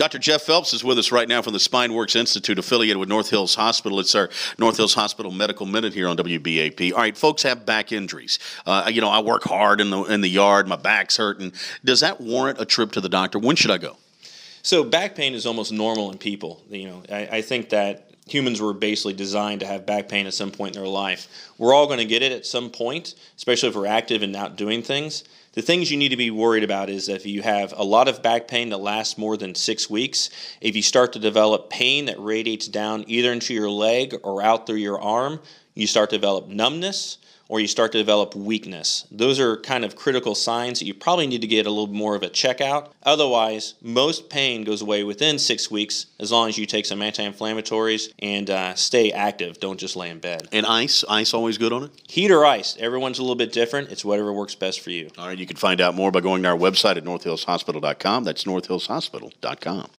Dr. Jeff Phelps is with us right now from the Spineworks Institute, affiliated with North Hills Hospital. It's our North Hills Hospital Medical Minute here on WBAP. All right, folks have back injuries. Uh, you know, I work hard in the in the yard, my back's hurting. Does that warrant a trip to the doctor? When should I go? So back pain is almost normal in people. You know, I, I think that humans were basically designed to have back pain at some point in their life. We're all going to get it at some point, especially if we're active and out doing things. The things you need to be worried about is if you have a lot of back pain that lasts more than six weeks, if you start to develop pain that radiates down either into your leg or out through your arm, you start to develop numbness or you start to develop weakness. Those are kind of critical signs that you probably need to get a little more of a checkout. Otherwise, most pain goes away within six weeks as long as you take some anti inflammatories and uh, stay active. Don't just lay in bed. And ice, ice always good on it? Heat or ice, everyone's a little bit different. It's whatever works best for you. All right, you can find out more by going to our website at northhillshospital.com. That's northhillshospital.com.